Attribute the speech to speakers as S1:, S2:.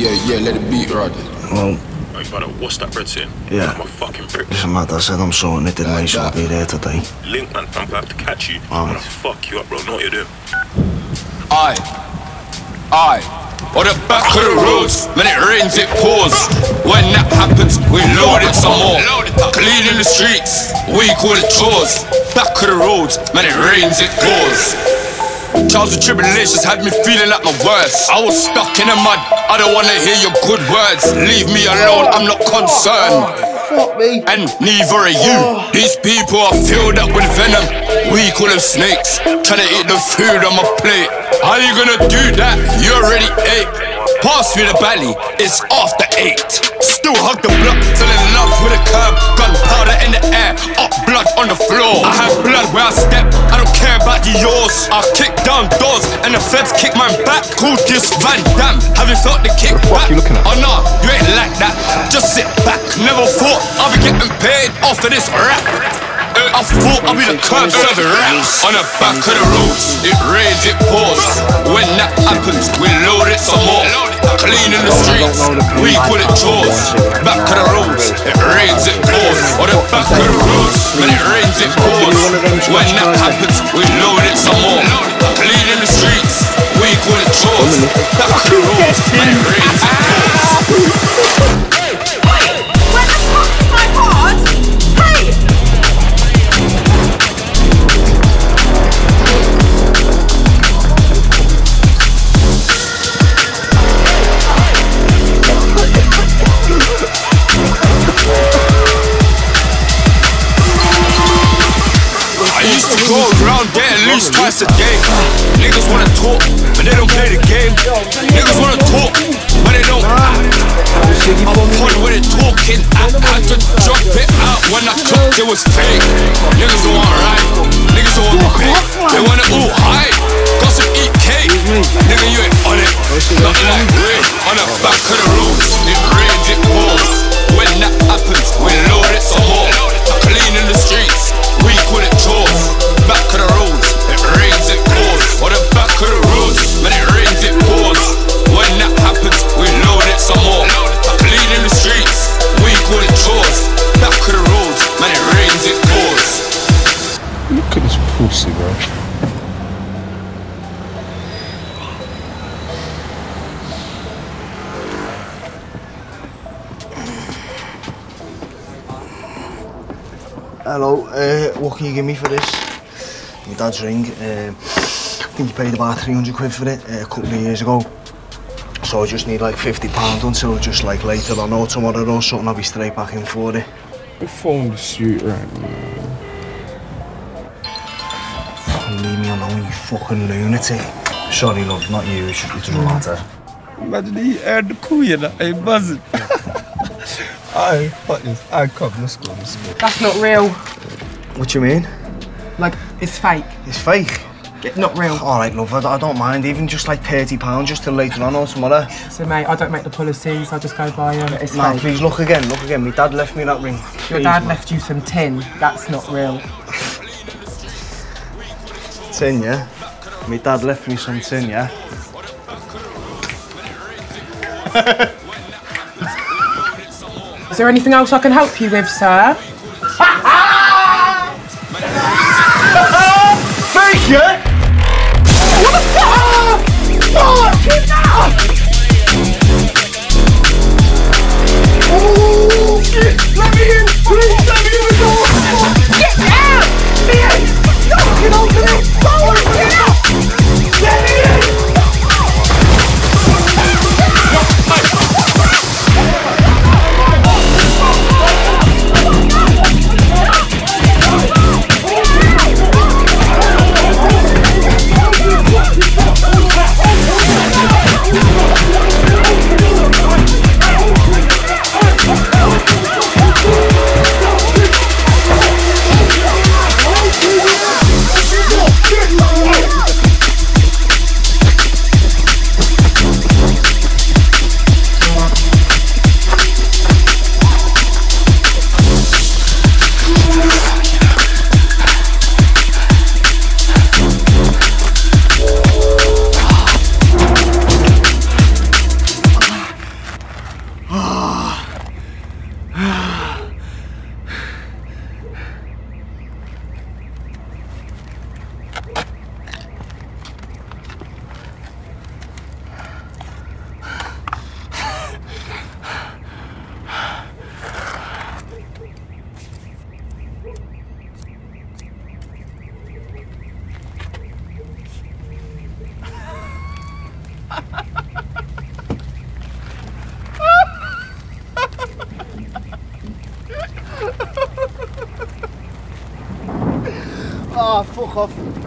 S1: yeah, yeah, let it beat, Rod.
S2: Well,
S3: Hey, brother, what's that bread saying?
S2: Yeah.
S3: I'm a fucking prick.
S2: listen, lad, I said I'm sorting it. Didn't I? So I'll be there today.
S3: Link, man, I'm gonna have to catch you. I'm gonna fuck you up, bro. Know what you're doing.
S1: Aye, aye. On the back of the roads, when it rains, it pours. When that happens, we load it some more. Cleaning the streets, we call it chores. Back of the roads, when it rains, it pours. Trials and tribulations had me feeling like my worst. I was stuck in the mud, I don't wanna hear your good words. Leave me alone, I'm not concerned. And neither are you. These people are filled up with venom. We call them snakes. Trying to eat the food on my plate. How you gonna do that? You already ate. Pass me the belly, it's after eight. Still hug the block, still in love with a curb. Gunpowder in the air, up blood on the floor. I have blood where I step, I don't care about the yours. I kick down doors and the feds kick my back. Call this Van Damme, have you felt the kick What back?
S4: you looking at?
S1: Oh no, you ain't like that. Just sit back. Never thought I'll be getting paid off of this rap. Uh, I thought I'll be the curb serving raps on the back of the roads. It rains, it pours. When that happens, we load it some more. Cleaning the streets, we call it chores. Back of the roads, it rains, it pours. On the back of the roads, when it rains, it pours. When that happens, we load it some more. Cleaning the streets, we call it chores. Back of the roads, when it rains, least twice a day. Niggas wanna talk, but they don't play the game. Niggas wanna talk, but they don't act. I'm on with it talking. I had to drop it out when I clocked it was fake. Niggas don't want right, niggas don't want pay. They wanna ooh high, gossip eat cake. Nigga, you ain't on it. Nothing like rain on the back of the roads. It rains,
S4: bro.
S2: Hello, uh, what can you give me for this? My dad's ring. Um, I think he paid about 300 quid for it uh, a couple of years ago. So I just need like 50 pound until just like later on or tomorrow or something. I'll be straight back in for it.
S4: The phone shoot right now.
S2: Fucking leave me alone, you fucking lunatic. Sorry, love, not you. It it doesn't matter.
S4: Imagine he heard the coo, you know, he buzzing. Aye, fuck this. Aye, come, let's go, let's go.
S5: That's not real.
S2: What you mean?
S5: Like, it's fake.
S2: It's fake.
S5: Get- Not real.
S2: All right, love, I, I don't mind. Even just like 30 pound just till later on or tomorrow.
S5: So, mate, I don't make the policies. I just go by them. It's
S2: Man,
S5: fake.
S2: please look again, look again. My dad left me that ring.
S5: Your
S2: Please,
S5: dad
S2: man.
S5: left you some tin. That's not real.
S2: Tin, yeah? My dad left me some tin, yeah?
S5: Is there anything else I can help you with, sir?
S2: Fake, yeah? Ah. Ah, fuck off.